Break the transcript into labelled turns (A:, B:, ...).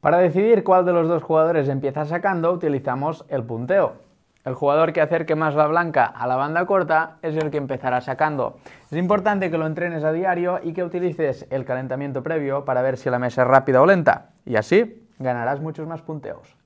A: Para decidir cuál de los dos jugadores empieza sacando, utilizamos el punteo. El jugador que acerque más la blanca a la banda corta es el que empezará sacando. Es importante que lo entrenes a diario y que utilices el calentamiento previo para ver si la mesa es rápida o lenta. Y así ganarás muchos más punteos.